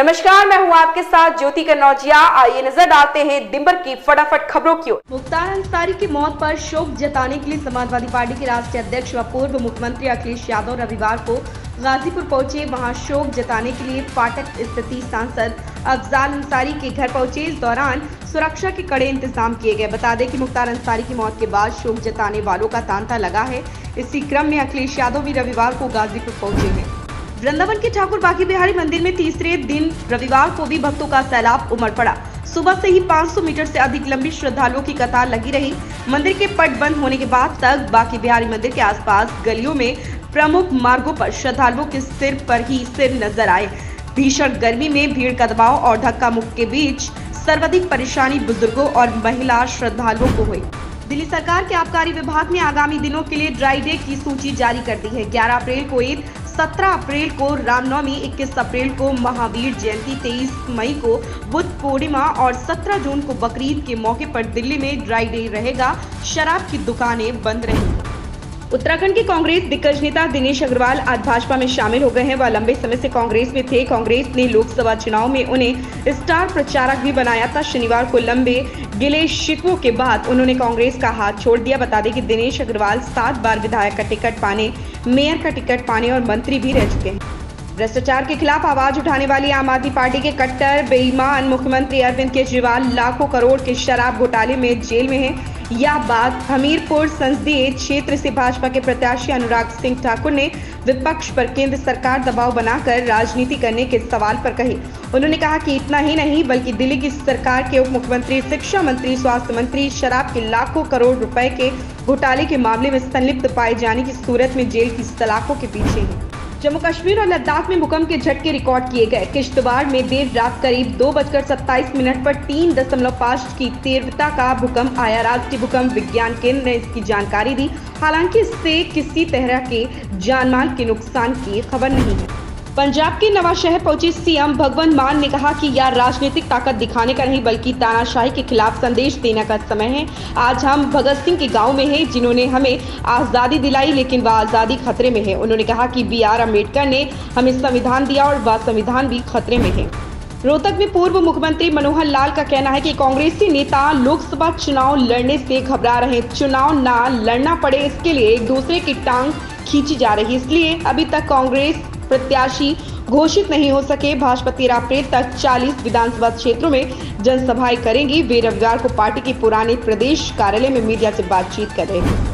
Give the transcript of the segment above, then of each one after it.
नमस्कार, मैं हूँ आपके साथ ज्योति कन्नौजिया। आइए नज़र डालते हैं दिम्बर की फटाफट खबरों की ओर। मुख्तार अंसारी की मौत पर शोक जताने के लिए समाजवादी पार्टी के राष्ट्रीय अध्यक्ष व पूर्व मुख्यमंत्री अखिलेश यादव रविवार को गाजीपुर पहुँचे। वहाँ शोक जताने के लिए फाटक स्थिति सांसद अफजाल अंसारी के घर पहुँचे। इस दौरान सुरक्षा के कड़े इंतज़ाम किए गए। बता दें कि मुख्तार अंसारी की मौत के बाद शोक जताने वालों का तांता लगा है। इसी क्रम में अखिलेश यादव भी रविवार को गाजीपुर पहुँचे हैं। वृंदावन के ठाकुर बाकी बिहारी मंदिर में तीसरे दिन रविवार को भी भक्तों का सैलाब उमड़ पड़ा। सुबह से ही 500 मीटर से अधिक लंबी श्रद्धालुओं की कतार लगी रही। मंदिर के पट बंद होने के बाद तक बाकी बिहारी मंदिर के आसपास गलियों में प्रमुख मार्गों पर श्रद्धालुओं के सिर पर ही सिर नज़र आए। भीषण गर्मी में भीड़ का दबाव और धक्का मुक्क के बीच सर्वाधिक परेशानी बुज़ुर्गों और महिला श्रद्धालुओं को हुई। दिल्ली सरकार के आबकारी विभाग ने आगामी दिनों के लिए ड्राई डे की सूची जारी कर दी है। 11 अप्रैल को ईद 17 अप्रैल को रामनवमी 21 अप्रैल को महावीर जयंती 23 मई को बुद्ध पूर्णिमा और 17 जून को बकरीद के मौके पर दिल्ली में ड्राई डे रहेगा। शराब की दुकानें बंद रहेंगी। उत्तराखंड के कांग्रेस दिग्गज नेता दिनेश अग्रवाल आज भाजपा में शामिल हो गए हैं। वह लंबे समय से कांग्रेस में थे। कांग्रेस ने लोकसभा चुनाव में उन्हें स्टार प्रचारक भी बनाया था। शनिवार को लंबे गिले शिकवों के बाद उन्होंने कांग्रेस का हाथ छोड़ दिया। बता दें कि दिनेश अग्रवाल सात बार विधायक का टिकट पाने, मेयर का टिकट पाने और मंत्री भी रह चुके हैं। भ्रष्टाचार के खिलाफ आवाज़ उठाने वाली आम आदमी पार्टी के कट्टर, बेईमान मुख्यमंत्री अरविंद केजरीवाल लाखों करोड़ के शराब घोटाले में जेल में हैं। यह बात हमीरपुर संसदीय क्षेत्र से भाजपा के प्रत्याशी अनुराग सिंह ठाकुर ने विपक्ष पर केंद्र सरकार दबाव बनाकर राजनीति करने के सवाल पर कही। उन्होंने कहा कि इतना ही नहीं, बल्कि दिल्ली की सरकार के उप मुख्यमंत्री शिक्षा मंत्री, स्वास्थ्य मंत्री, शराब के लाखों करोड़ रुपए के घोटाले के मामले में संलिप्त पाए जाने की सूरत में जेल की सलाखों के पीछे है। जम्मू कश्मीर और लद्दाख में भूकंप के झटके रिकॉर्ड किए गए। किश्तवाड़ में देर रात करीब दो बजकर सत्ताईस मिनट पर तीन दशमलव पाँच की तीव्रता का भूकंप आया। राष्ट्रीय भूकंप विज्ञान केंद्र ने इसकी जानकारी दी। हालाँकि इससे किसी तरह के जानमाल के नुकसान की खबर नहीं है। पंजाब के नवा शहर पहुँचे सीएम भगवंत मान ने कहा कि यह राजनीतिक ताकत दिखाने का नहीं, बल्कि तानाशाही के खिलाफ संदेश देने का समय है। आज हम भगत सिंह के गाँव में हैं, जिन्होंने हमें आज़ादी दिलाई, लेकिन वह आज़ादी खतरे में है। उन्होंने कहा कि बी आर अंबेडकर ने हमें संविधान दिया और वह संविधान भी खतरे में है। रोहतक में पूर्व मुख्यमंत्री मनोहर लाल का कहना है कि कांग्रेसी नेता लोकसभा चुनाव लड़ने से घबरा रहे चुनाव ना लड़ना पड़े, इसके लिए एक दूसरे की टांग खींची जा रही इसलिए अभी तक कांग्रेस प्रत्याशी घोषित नहीं हो सके। भाजपा तेरह अप्रैल तक 40 विधानसभा क्षेत्रों में जनसभाएँ करेंगी। वे रविवार को पार्टी के पुराने प्रदेश कार्यालय में मीडिया से बातचीत कर। रहे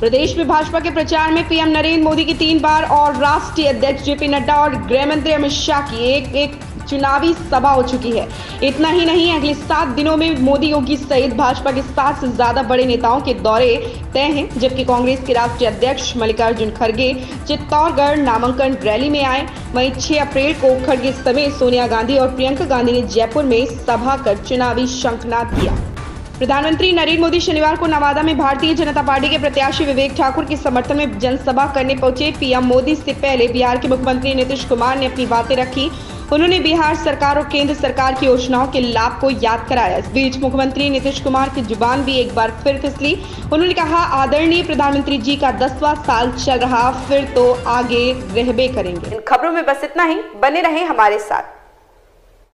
प्रदेश में भाजपा के प्रचार में पीएम नरेंद्र मोदी की तीन बार और राष्ट्रीय अध्यक्ष जेपी नड्डा और गृह मंत्री अमित शाह की एक एक चुनावी सभा हो चुकी है। इतना ही नहीं, अगले सात दिनों में मोदी योगी सहित भाजपा के सात से ज़्यादा बड़े नेताओं के दौरे तय हैं, जबकि कांग्रेस के राष्ट्रीय अध्यक्ष मल्लिकार्जुन खड़गे चित्तौड़गढ़ नामांकन रैली में आए। वहीं 6 अप्रैल को खड़गे समेत सोनिया गांधी और प्रियंका गांधी ने जयपुर में सभा कर चुनावी शंखनाद किया। प्रधानमंत्री नरेंद्र मोदी शनिवार को नवादा में भारतीय जनता पार्टी के प्रत्याशी विवेक ठाकुर के समर्थन में जनसभा करने पहुँचे। पीएम मोदी से पहले बिहार के मुख्यमंत्री नीतीश कुमार ने अपनी बातें रखी। उन्होंने बिहार सरकार और केंद्र सरकार की योजनाओं के लाभ को याद कराया। इस बीच मुख्यमंत्री नीतीश कुमार की ज़ुबान भी एक बार फिर फिसली। उन्होंने कहा, आदरणीय प्रधानमंत्री जी का दसवा साल चल रहा, फिर तो आगे रहबे करेंगे। इन खबरों में बस इतना ही। बने रहे हमारे साथ।